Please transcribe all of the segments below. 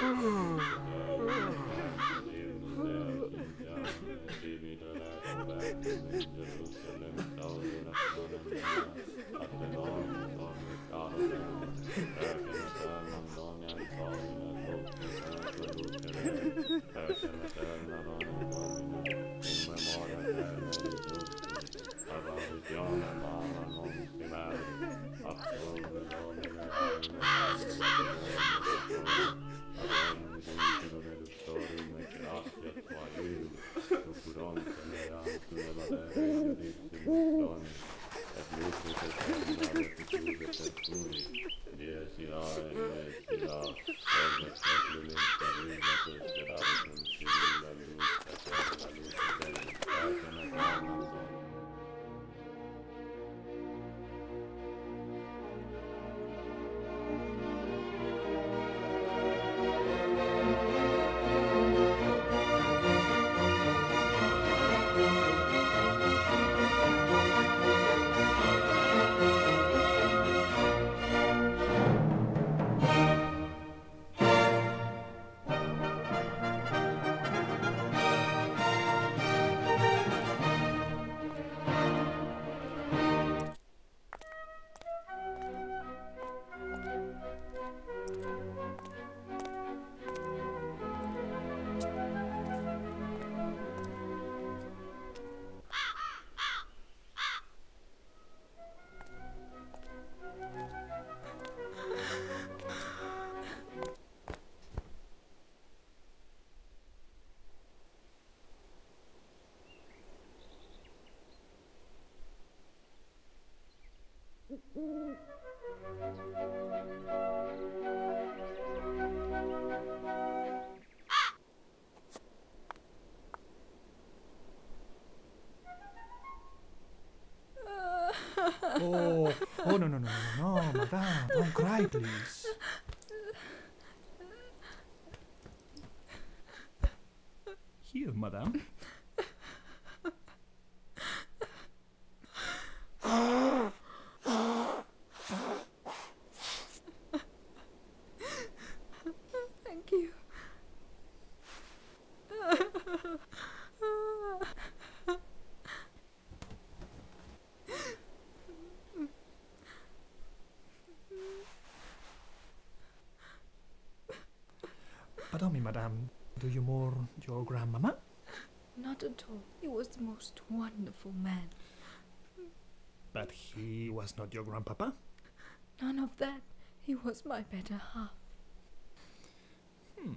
Mm-hmm. Oh, no, no, no, madame, don't cry, please. Here, madame. Thank you. Pardon me, madame. Do you mourn your grandmama? Not at all. He was the most wonderful man. But he was not your grandpapa? None of that. He was my better half. Hmm.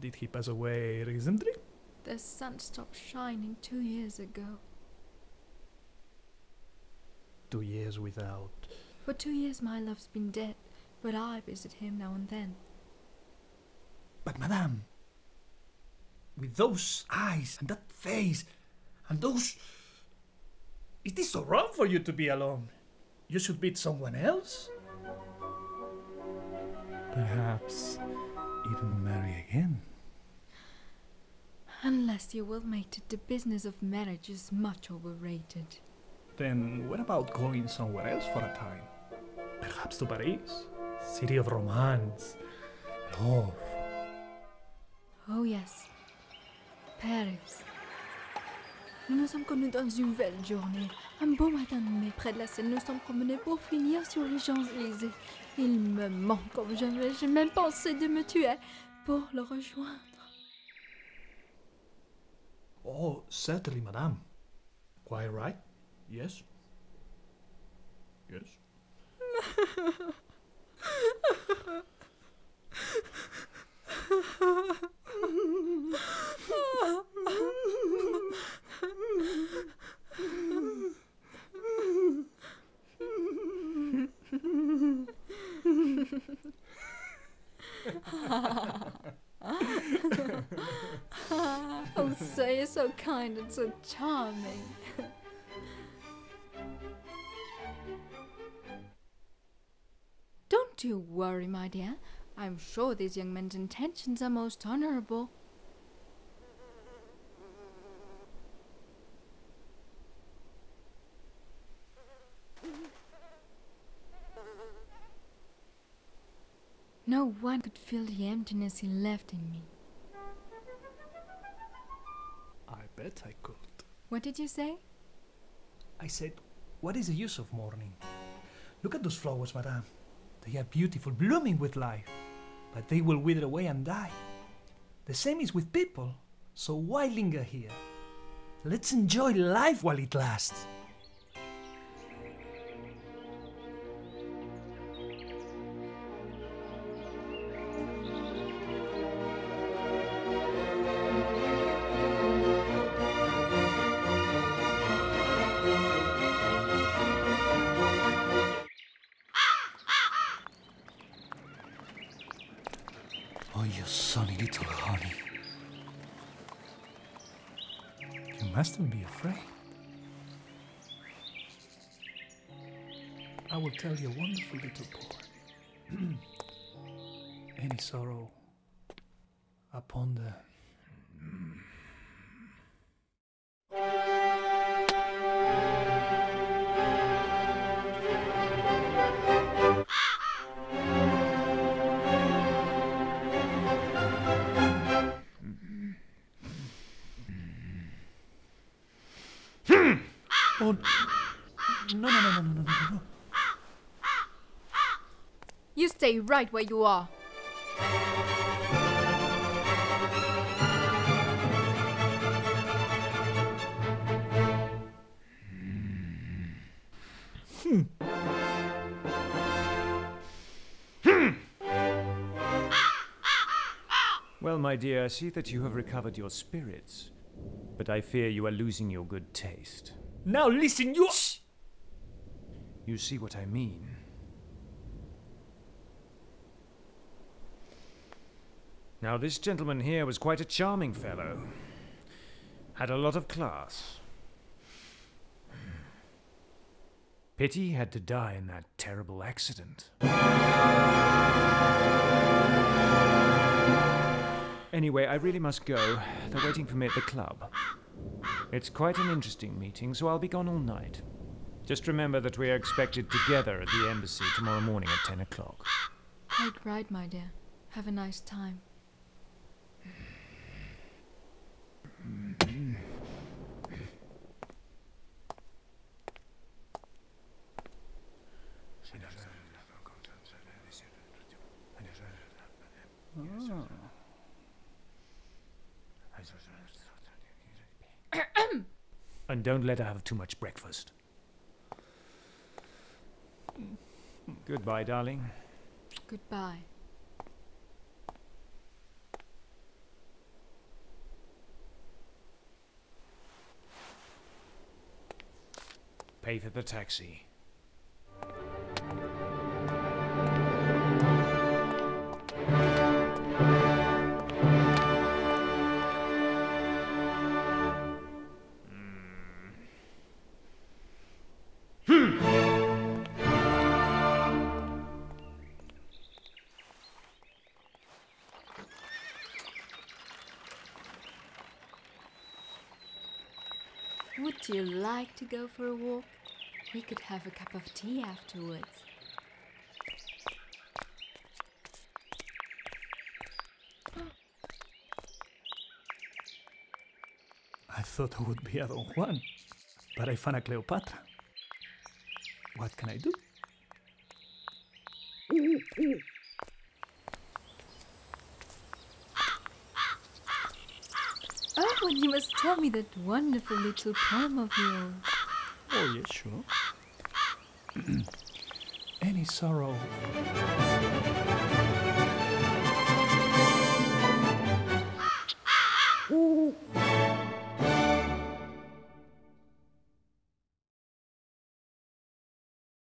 Did he pass away recently? The sun stopped shining two years ago. Two years without. For two years my love's been dead, but I visit him now and then. But, madame, with those eyes and that face and those. It is so wrong for you to be alone. You should meet someone else. Perhaps even marry again. Unless you will make it the business of marriage is much overrated. Then what about going somewhere else for a time? Perhaps to Paris, city of romance, love. Oh yes, Paris. Nous nous sommes connus dans une belle journée. Un beau matin de mai, près de la Seine, nous sommes promenés pour finir sur les Champs-Élysées. Il me manque comme jamais. J'ai même pensé de me tuer pour le rejoindre. Oh, certainly, madame. Quite right. Yes. Yes. oh, sir, you're so kind and so charming. Don't you worry, my dear. I'm sure these young men's intentions are most honorable. No one could fill the emptiness he left in me. I bet I could. What did you say? I said, What is the use of mourning? Look at those flowers, madame. They are beautiful, blooming with life, but they will wither away and die. The same is with people, so why linger here? Let's enjoy life while it lasts. Oh, you sunny little honey. You mustn't be afraid. I will tell you a wonderful little poem. Any sorrow upon the. Oh, no, no, no, no, no, no, no, no. You stay right where you are. Well, my dear, I see that you have recovered your spirits. But I fear you are losing your good taste. Now listen, you. You see what I mean? Now, this gentleman here was quite a charming fellow. Had a lot of class. Pity had to die in that terrible accident. Anyway, I really must go. They're waiting for me at the club. It's quite an interesting meeting, so I'll be gone all night. Just remember that we are expected together at the embassy tomorrow morning at 10 o'clock. Quite right, my dear. Have a nice time. And don't let her have too much breakfast. Goodbye, darling. Goodbye. Pay for the taxi. Would you like to go for a walk? We could have a cup of tea afterwards. I thought I would be a Don Juan, but I found a Cleopatra. What can I do? You must tell me that wonderful little poem of yours. Oh, yes, sure. Any sorrow.